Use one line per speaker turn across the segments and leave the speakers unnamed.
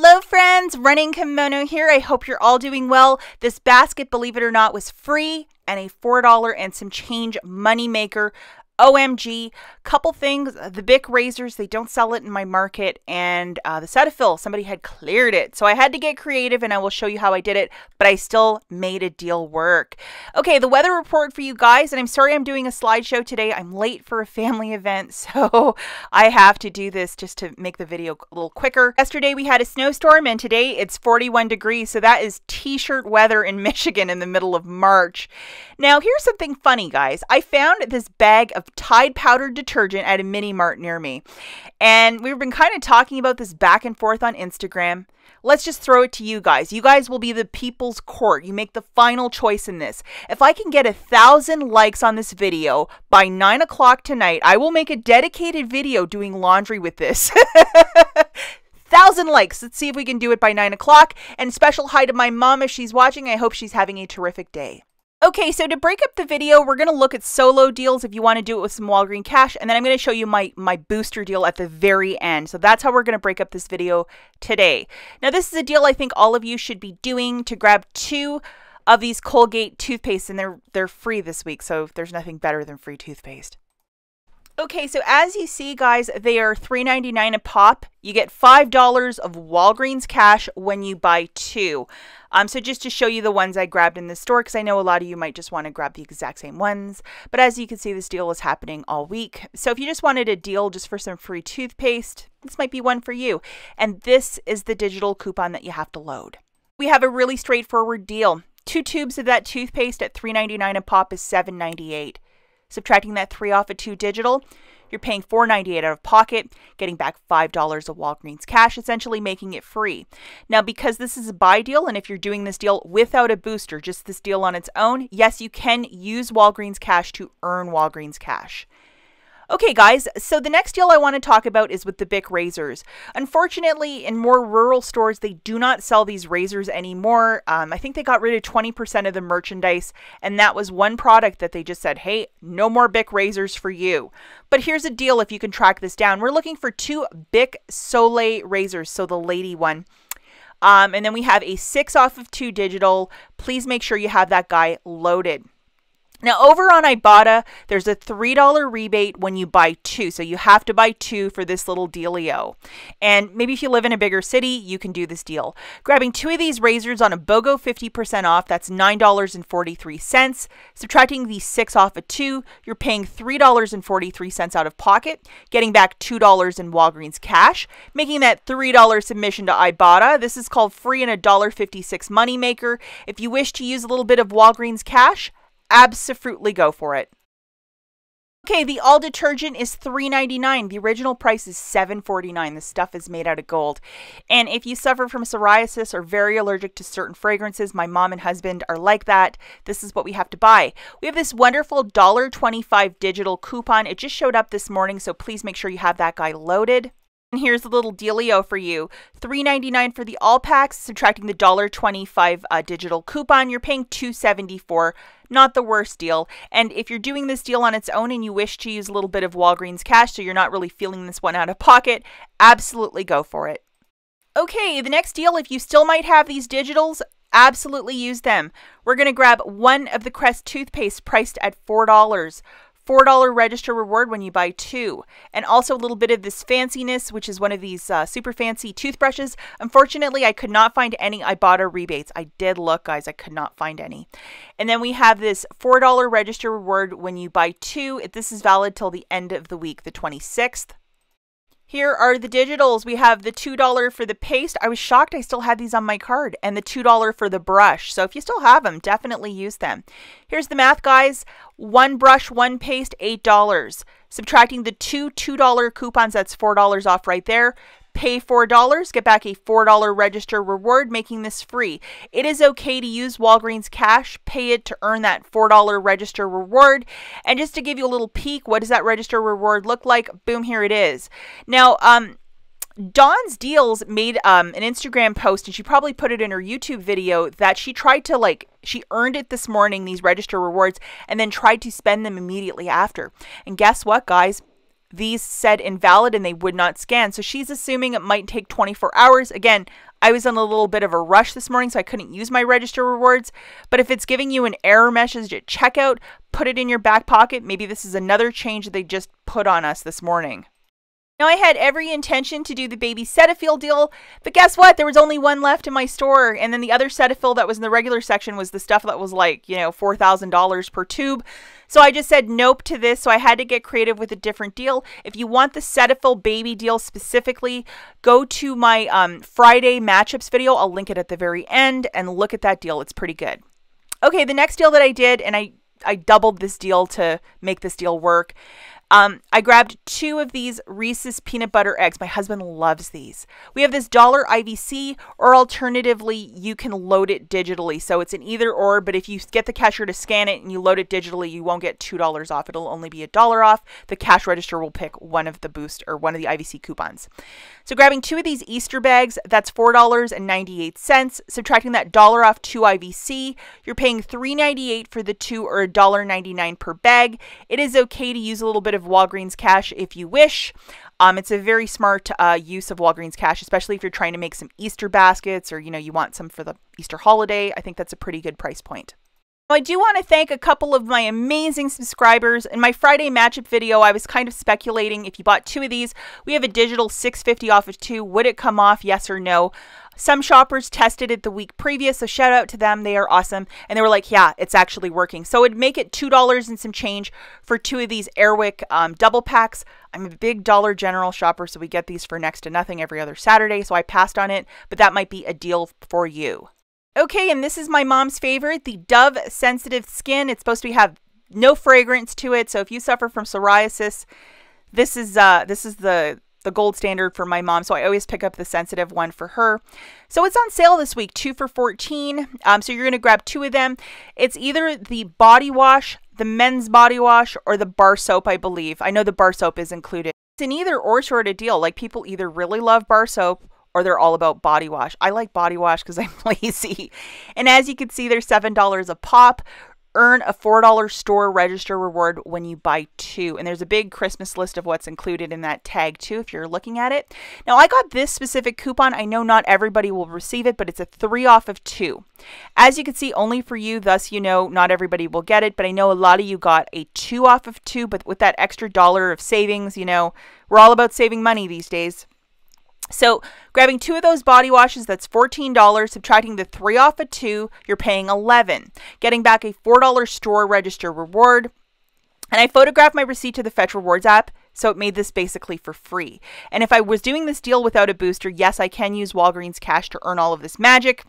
Hello friends, Running Kimono here. I hope you're all doing well. This basket, believe it or not, was free and a $4 and some change money maker OMG. Couple things. The Bic razors, they don't sell it in my market. And uh, the Cetaphil, somebody had cleared it. So I had to get creative and I will show you how I did it. But I still made a deal work. Okay, the weather report for you guys. And I'm sorry I'm doing a slideshow today. I'm late for a family event. So I have to do this just to make the video a little quicker. Yesterday we had a snowstorm and today it's 41 degrees. So that is t-shirt weather in Michigan in the middle of March. Now here's something funny guys. I found this bag of Tide powdered detergent at a mini mart near me. And we've been kind of talking about this back and forth on Instagram. Let's just throw it to you guys. You guys will be the people's court. You make the final choice in this. If I can get a thousand likes on this video by nine o'clock tonight, I will make a dedicated video doing laundry with this. thousand likes. Let's see if we can do it by nine o'clock. And special hi to my mom if she's watching. I hope she's having a terrific day. Okay, so to break up the video, we're going to look at solo deals if you want to do it with some Walgreen Cash, and then I'm going to show you my, my booster deal at the very end. So that's how we're going to break up this video today. Now, this is a deal I think all of you should be doing to grab two of these Colgate toothpaste, and they're, they're free this week, so there's nothing better than free toothpaste. Okay, so as you see, guys, they are $3.99 a pop. You get $5 of Walgreens cash when you buy two. Um, so just to show you the ones I grabbed in the store, because I know a lot of you might just want to grab the exact same ones. But as you can see, this deal is happening all week. So if you just wanted a deal just for some free toothpaste, this might be one for you. And this is the digital coupon that you have to load. We have a really straightforward deal. Two tubes of that toothpaste at $3.99 a pop is $7.98. Subtracting that 3 off of 2 digital, you're paying $4.98 out of pocket, getting back $5 of Walgreens cash, essentially making it free. Now, because this is a buy deal, and if you're doing this deal without a booster, just this deal on its own, yes, you can use Walgreens cash to earn Walgreens cash. Okay, guys, so the next deal I want to talk about is with the Bic razors. Unfortunately, in more rural stores, they do not sell these razors anymore. Um, I think they got rid of 20% of the merchandise, and that was one product that they just said, hey, no more Bic razors for you. But here's a deal if you can track this down. We're looking for two Bic Soleil razors, so the lady one. Um, and then we have a six off of two digital. Please make sure you have that guy loaded. Now, over on Ibotta, there's a $3 rebate when you buy two. So you have to buy two for this little dealio. And maybe if you live in a bigger city, you can do this deal. Grabbing two of these razors on a BOGO 50% off, that's $9.43. Subtracting the six off of two, you're paying $3.43 out of pocket, getting back $2 in Walgreens cash, making that $3 submission to Ibotta. This is called free and a $1.56 moneymaker. If you wish to use a little bit of Walgreens cash, absolutely go for it. Okay, the all detergent is $3.99. The original price is $7.49. The stuff is made out of gold. And if you suffer from psoriasis or very allergic to certain fragrances, my mom and husband are like that. This is what we have to buy. We have this wonderful $1.25 digital coupon. It just showed up this morning, so please make sure you have that guy loaded. And here's a little dealio for you. $3.99 for the all packs, subtracting the $1.25 uh, digital coupon, you're paying $2.74. Not the worst deal. And if you're doing this deal on its own and you wish to use a little bit of Walgreens cash so you're not really feeling this one out of pocket, absolutely go for it. Okay, the next deal, if you still might have these digitals, absolutely use them. We're going to grab one of the Crest toothpaste priced at $4. $4 register reward when you buy two. And also a little bit of this fanciness, which is one of these uh, super fancy toothbrushes. Unfortunately, I could not find any Ibotta rebates. I did look, guys. I could not find any. And then we have this $4 register reward when you buy two. This is valid till the end of the week, the 26th. Here are the digitals. We have the $2 for the paste. I was shocked I still had these on my card. And the $2 for the brush. So if you still have them, definitely use them. Here's the math, guys. One brush, one paste, $8. Subtracting the two $2 coupons, that's $4 off right there pay $4, get back a $4 register reward, making this free. It is okay to use Walgreens cash, pay it to earn that $4 register reward. And just to give you a little peek, what does that register reward look like? Boom, here it is. Now, um, Dawn's Deals made um, an Instagram post and she probably put it in her YouTube video that she tried to like, she earned it this morning, these register rewards, and then tried to spend them immediately after. And guess what, guys? These said invalid and they would not scan. So she's assuming it might take 24 hours. Again, I was in a little bit of a rush this morning, so I couldn't use my register rewards. But if it's giving you an error message at checkout, put it in your back pocket. Maybe this is another change that they just put on us this morning. Now, I had every intention to do the baby Cetaphil deal, but guess what? There was only one left in my store, and then the other Cetaphil that was in the regular section was the stuff that was like, you know, $4,000 per tube. So I just said nope to this, so I had to get creative with a different deal. If you want the Cetaphil baby deal specifically, go to my um, Friday matchups video. I'll link it at the very end, and look at that deal. It's pretty good. Okay, the next deal that I did, and I I doubled this deal to make this deal work. Um, I grabbed two of these Reese's peanut butter eggs. My husband loves these. We have this dollar IVC, or alternatively, you can load it digitally. So it's an either or, but if you get the cashier to scan it and you load it digitally, you won't get $2 off. It'll only be a dollar off. The cash register will pick one of the boost or one of the IVC coupons. So grabbing two of these Easter bags, that's $4.98. Subtracting that dollar off two IVC, you're paying $3.98 for the two or $1.99 per bag. It is okay to use a little bit of Walgreens cash if you wish. Um, it's a very smart uh, use of Walgreens cash, especially if you're trying to make some Easter baskets or you know you want some for the Easter holiday. I think that's a pretty good price point. I do want to thank a couple of my amazing subscribers. In my Friday matchup video, I was kind of speculating if you bought two of these, we have a digital 650 off of two. Would it come off? Yes or no? Some shoppers tested it the week previous, so shout out to them. They are awesome. And they were like, yeah, it's actually working. So it'd make it $2 and some change for two of these Airwick um, double packs. I'm a big Dollar General shopper, so we get these for next to nothing every other Saturday. So I passed on it, but that might be a deal for you. Okay, and this is my mom's favorite, the Dove Sensitive Skin. It's supposed to have no fragrance to it, so if you suffer from psoriasis, this is uh this is the the gold standard for my mom, so I always pick up the sensitive one for her. So it's on sale this week, two for 14. Um, so you're going to grab two of them. It's either the body wash, the men's body wash, or the bar soap, I believe. I know the bar soap is included. It's an either or sort of deal. Like people either really love bar soap or they're all about body wash. I like body wash because I'm lazy. And as you can see, they're $7 a pop. Earn a $4 store register reward when you buy two. And there's a big Christmas list of what's included in that tag, too, if you're looking at it. Now, I got this specific coupon. I know not everybody will receive it, but it's a three off of two. As you can see, only for you, thus, you know, not everybody will get it. But I know a lot of you got a two off of two, but with that extra dollar of savings, you know, we're all about saving money these days. So grabbing two of those body washes, that's $14. Subtracting the three off of two, you're paying 11 Getting back a $4 store register reward. And I photographed my receipt to the Fetch Rewards app, so it made this basically for free. And if I was doing this deal without a booster, yes, I can use Walgreens cash to earn all of this magic.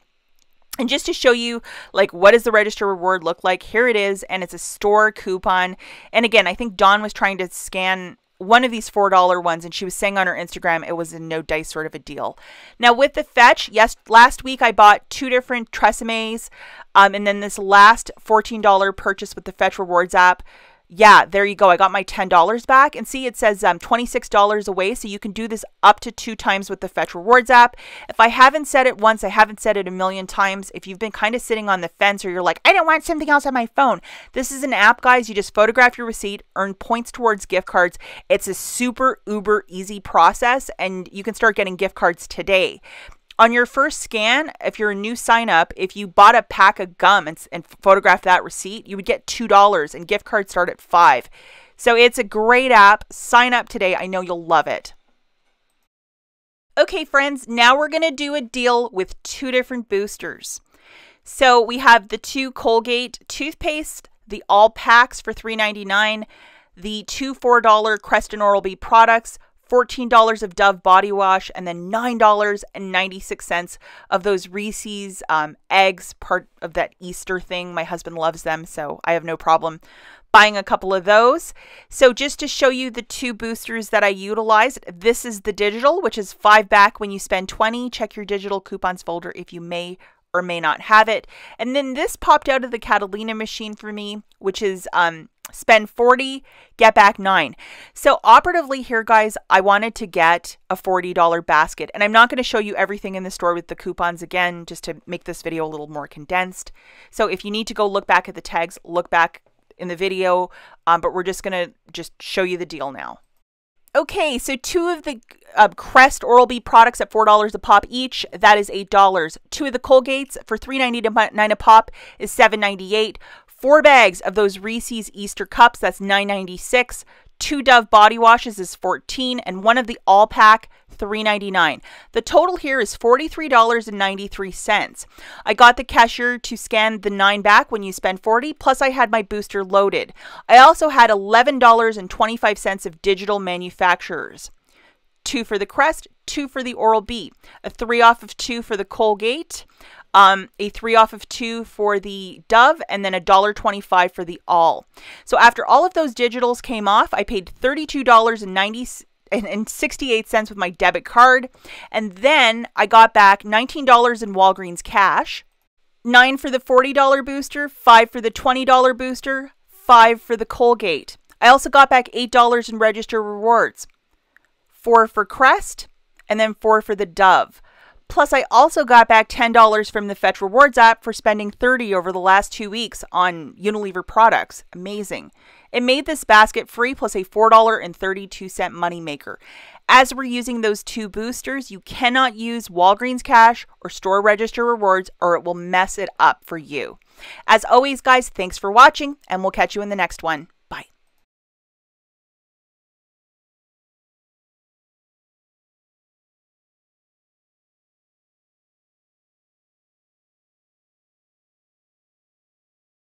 And just to show you, like, what does the register reward look like? Here it is, and it's a store coupon. And again, I think Dawn was trying to scan one of these $4 ones and she was saying on her Instagram it was a no dice sort of a deal. Now with the fetch, yes, last week I bought two different Tresemmés um, and then this last $14 purchase with the Fetch Rewards app yeah, there you go. I got my $10 back. And see, it says um, $26 away. So you can do this up to two times with the Fetch Rewards app. If I haven't said it once, I haven't said it a million times. If you've been kind of sitting on the fence or you're like, I don't want something else on my phone, this is an app, guys. You just photograph your receipt, earn points towards gift cards. It's a super, uber easy process, and you can start getting gift cards today. On your first scan, if you're a new sign up, if you bought a pack of gum and, and photographed that receipt, you would get $2 and gift cards start at 5 So it's a great app. Sign up today. I know you'll love it. Okay, friends, now we're going to do a deal with two different boosters. So we have the two Colgate toothpaste, the all packs for $3.99, the two $4 Crest and Oral-B products $14 of Dove body wash, and then $9.96 of those Reese's um, eggs, part of that Easter thing. My husband loves them, so I have no problem buying a couple of those. So just to show you the two boosters that I utilized, this is the digital, which is five back when you spend 20. Check your digital coupons folder if you may or may not have it. And then this popped out of the Catalina machine for me, which is um, spend 40, get back 9. So operatively here guys, I wanted to get a $40 basket. And I'm not going to show you everything in the store with the coupons again just to make this video a little more condensed. So if you need to go look back at the tags, look back in the video, um, but we're just going to just show you the deal now. Okay, so two of the uh, Crest Oral B products at four dollars a pop each. That is eight dollars. Two of the Colgates for three ninety nine a pop is seven ninety eight. Four bags of those Reese's Easter cups. That's nine ninety six. Two Dove body washes is 14 and one of the all pack 3.99. The total here is $43.93. I got the cashier to scan the 9 back when you spend 40 plus I had my booster loaded. I also had $11.25 of digital manufacturers. 2 for the Crest, 2 for the Oral B, a 3 off of 2 for the Colgate, um, a three off of two for the Dove, and then a dollar twenty-five for the All. So after all of those digitals came off, I paid thirty-two dollars and ninety and 68 cents with my debit card, and then I got back nineteen dollars in Walgreens cash, nine for the forty dollar booster, five for the twenty dollar booster, five for the Colgate. I also got back eight dollars in register rewards, four for Crest, and then four for the Dove. Plus, I also got back $10 from the Fetch Rewards app for spending 30 over the last two weeks on Unilever products. Amazing. It made this basket free plus a $4.32 moneymaker. As we're using those two boosters, you cannot use Walgreens Cash or store register rewards or it will mess it up for you. As always, guys, thanks for watching and we'll catch you in the next one.